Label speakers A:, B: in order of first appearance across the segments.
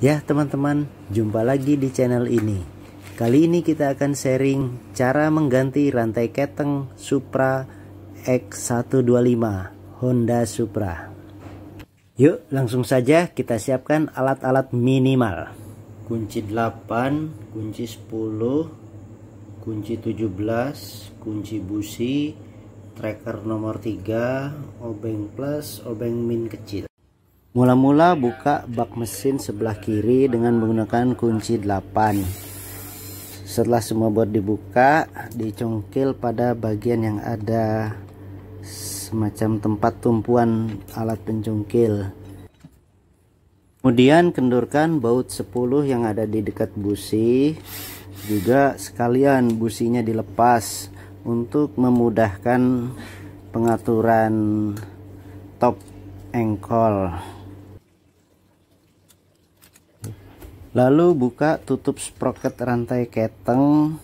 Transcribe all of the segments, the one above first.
A: Ya teman-teman, jumpa lagi di channel ini. Kali ini kita akan sharing cara mengganti rantai keteng Supra X125 Honda Supra. Yuk langsung saja kita siapkan alat-alat minimal. Kunci 8, kunci 10, kunci 17, kunci busi, tracker nomor 3, obeng plus, obeng min kecil. Mula-mula buka bak mesin sebelah kiri dengan menggunakan kunci 8. Setelah semua bot dibuka, dicongkel pada bagian yang ada semacam tempat tumpuan alat pencongkel. Kemudian kendurkan baut 10 yang ada di dekat busi. Juga sekalian businya dilepas untuk memudahkan pengaturan top engkol. Lalu buka tutup sprocket rantai keteng,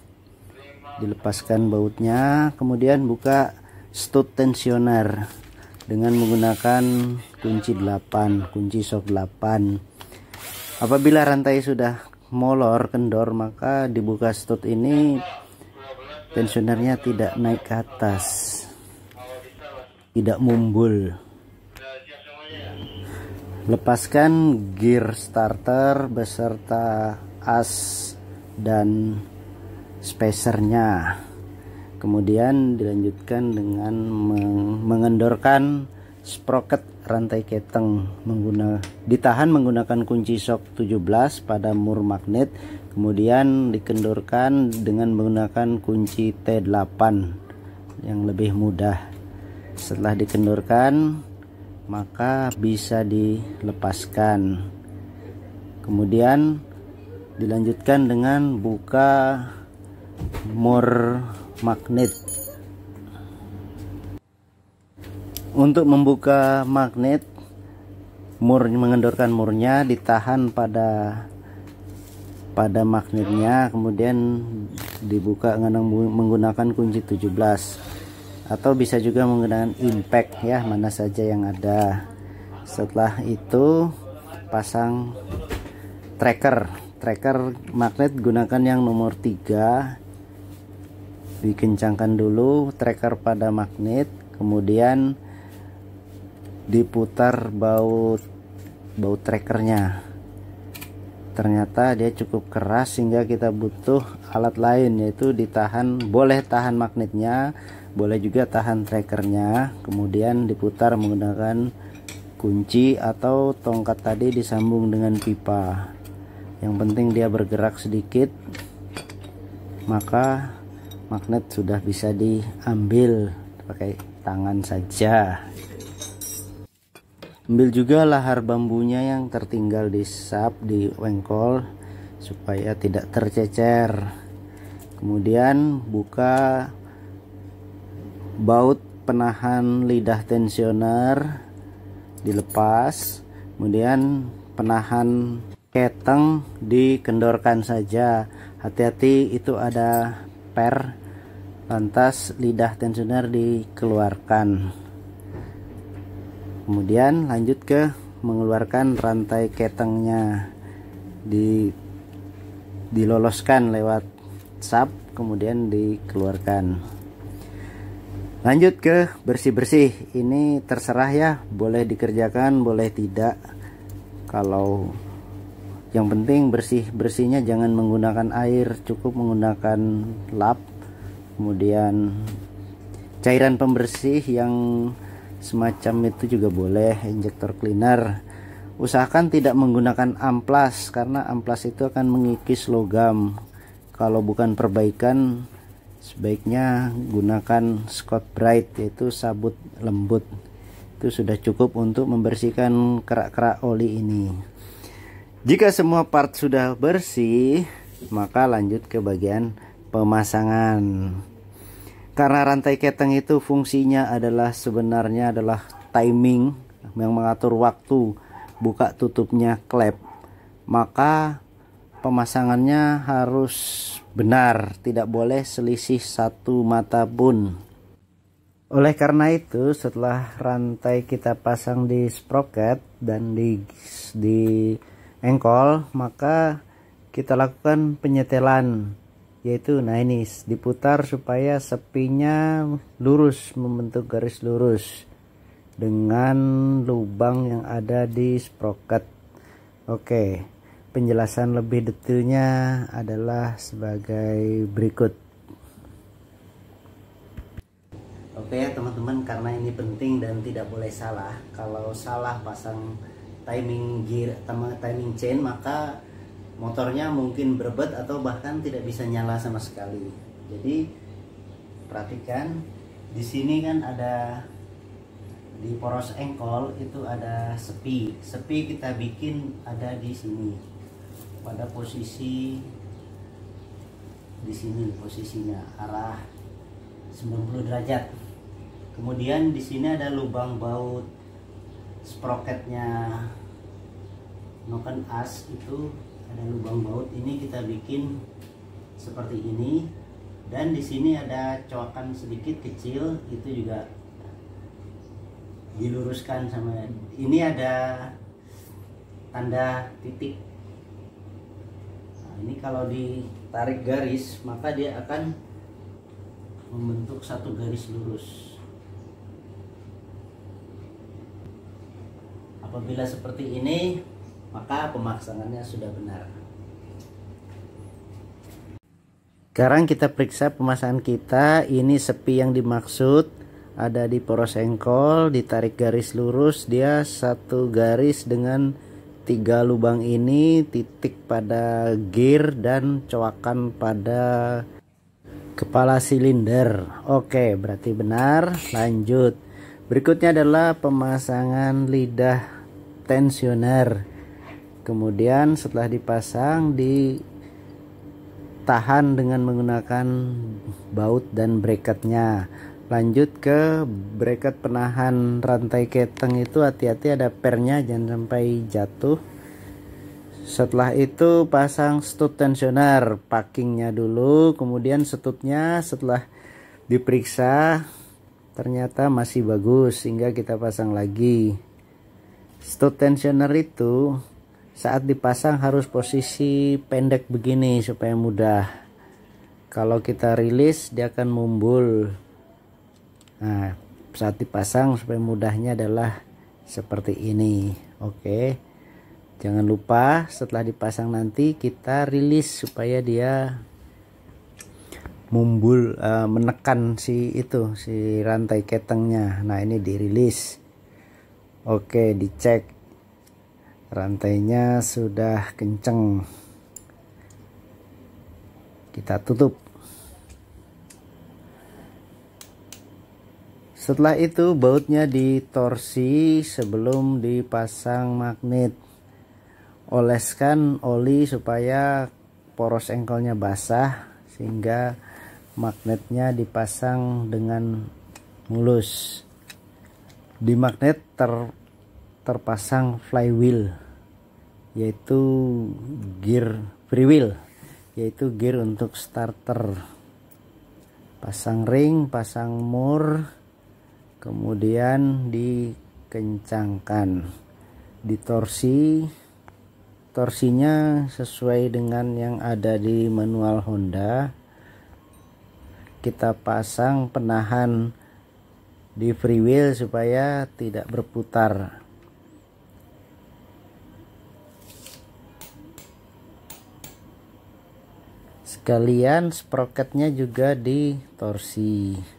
A: dilepaskan bautnya, kemudian buka stud tensioner dengan menggunakan kunci 8, kunci shock 8. Apabila rantai sudah molor kendor, maka dibuka stud ini tensionernya tidak naik ke atas, tidak mumbul. Lepaskan gear starter beserta as dan spacernya. Kemudian dilanjutkan dengan mengendorkan sprocket rantai keteng mengguna ditahan menggunakan kunci shock 17 pada mur magnet kemudian dikendorkan dengan menggunakan kunci T8 yang lebih mudah setelah dikendorkan maka bisa dilepaskan. Kemudian dilanjutkan dengan buka mur magnet. Untuk membuka magnet mur mengendorkan murnya ditahan pada pada magnetnya kemudian dibuka menggunakan kunci 17 atau bisa juga menggunakan impact ya mana saja yang ada. Setelah itu pasang tracker. Tracker magnet gunakan yang nomor 3 dikencangkan dulu tracker pada magnet kemudian diputar baut baut trackernya. Ternyata dia cukup keras sehingga kita butuh alat lain yaitu ditahan boleh tahan magnetnya boleh juga tahan trackernya kemudian diputar menggunakan kunci atau tongkat tadi disambung dengan pipa. Yang penting dia bergerak sedikit maka magnet sudah bisa diambil. Pakai tangan saja. Ambil juga lahar bambunya yang tertinggal di sap di wengkol supaya tidak tercecer. Kemudian buka baut penahan lidah tensioner dilepas kemudian penahan keteng dikendorkan saja. Hati-hati itu ada per lantas lidah tensioner dikeluarkan. Kemudian lanjut ke mengeluarkan rantai ketengnya di diloloskan lewat sap kemudian dikeluarkan lanjut ke bersih-bersih. Ini terserah ya boleh dikerjakan boleh tidak. Kalau yang penting bersih-bersihnya jangan menggunakan air cukup menggunakan lap kemudian cairan pembersih yang semacam itu juga boleh injektor cleaner. Usahakan tidak menggunakan amplas karena amplas itu akan mengikis logam. Kalau bukan perbaikan sebaiknya gunakan Scott Bright yaitu sabut lembut. Itu sudah cukup untuk membersihkan kerak-kerak oli ini. Jika semua part sudah bersih maka lanjut ke bagian pemasangan. Karena rantai keteng itu fungsinya adalah sebenarnya adalah timing yang mengatur waktu buka tutupnya klep maka pemasangannya harus benar, tidak boleh selisih satu mata pun. Oleh karena itu, setelah rantai kita pasang di sprocket dan di di engkol maka kita lakukan penyetelan yaitu nah ini diputar supaya sepinya lurus membentuk garis lurus dengan lubang yang ada di sprocket oke penjelasan lebih detailnya adalah sebagai berikut. Oke ya teman-teman karena ini penting dan tidak boleh salah kalau salah pasang timing gear timing chain maka motornya mungkin berbet atau bahkan tidak bisa nyala sama sekali. Jadi perhatikan di sini kan ada di poros engkol itu ada sepi. Sepi kita bikin ada di sini pada posisi di sini posisinya arah 90 derajat. Kemudian di sini ada lubang baut sprocketnya noken as itu ada lubang baut. Ini kita bikin seperti ini. Dan di sini ada coakan sedikit kecil itu juga diluruskan sama ini ada tanda titik ini kalau ditarik garis maka dia akan membentuk satu garis lurus apabila seperti ini maka pemaksaannya sudah benar. Sekarang kita periksa pemasangan kita. Ini sepi yang dimaksud ada di poros engkol, ditarik garis lurus, dia satu garis dengan tiga lubang ini, titik pada gear dan coakan pada kepala silinder. Oke, berarti benar. Lanjut. Berikutnya adalah pemasangan lidah tensioner kemudian setelah dipasang ditahan dengan menggunakan baut dan bracketnya lanjut ke bracket penahan rantai keteng itu hati-hati ada pernya jangan sampai jatuh. Setelah itu pasang stud tensioner packingnya dulu kemudian stutnya setelah diperiksa ternyata masih bagus sehingga kita pasang lagi. Stud tensioner itu saat dipasang harus posisi pendek begini supaya mudah. Kalau kita rilis dia akan mumbul nah saat dipasang supaya mudahnya adalah seperti ini. Oke. Jangan lupa setelah dipasang nanti kita rilis supaya dia mumbul uh, menekan si itu si rantai ketengnya. Nah ini dirilis. Oke dicek. Rantainya sudah kenceng. Kita tutup setelah itu bautnya ditorsi sebelum dipasang magnet. Oleskan oli supaya poros engkolnya basah sehingga magnetnya dipasang dengan mulus. Di magnet ter terpasang flywheel yaitu gear freewheel yaitu gear untuk starter. Pasang ring pasang mur kemudian dikencangkan ditorsi. Torsinya sesuai dengan yang ada di manual Honda. Kita pasang penahan di freewheel supaya tidak berputar. Sekalian sprocketnya juga ditorsi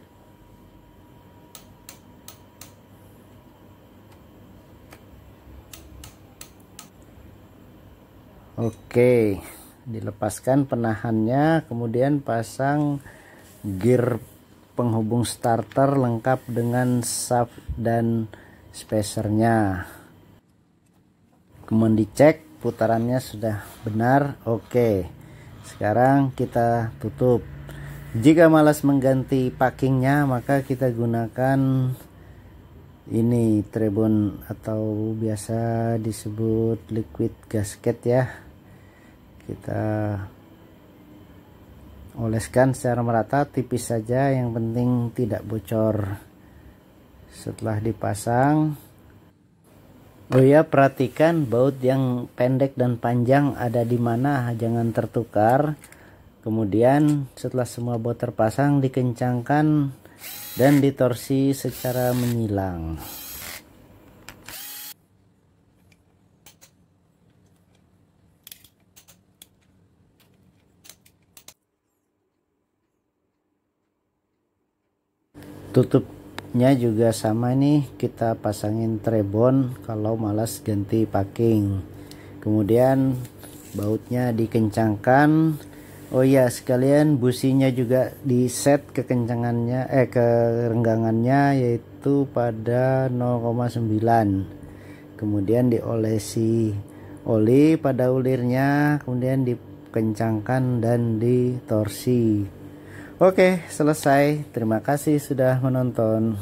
A: Oke dilepaskan penahannya kemudian pasang gear penghubung starter lengkap dengan shaft dan spacernya. Kemudian dicek putarannya sudah benar. Oke sekarang kita tutup. Jika malas mengganti packingnya maka kita gunakan ini trebon atau biasa disebut liquid gasket ya kita oleskan secara merata tipis saja yang penting tidak bocor setelah dipasang Oh ya, perhatikan baut yang pendek dan panjang ada di mana, jangan tertukar. Kemudian setelah semua baut terpasang dikencangkan dan ditorsi secara menyilang. Tutup nya juga sama nih kita pasangin trebon kalau malas ganti packing. Kemudian bautnya dikencangkan. Oh ya sekalian businya juga di set kekencangannya eh kerenggangannya yaitu pada 0,9 kemudian diolesi oli pada ulirnya kemudian dikencangkan dan ditorsi Oke, selesai. Terima kasih sudah menonton.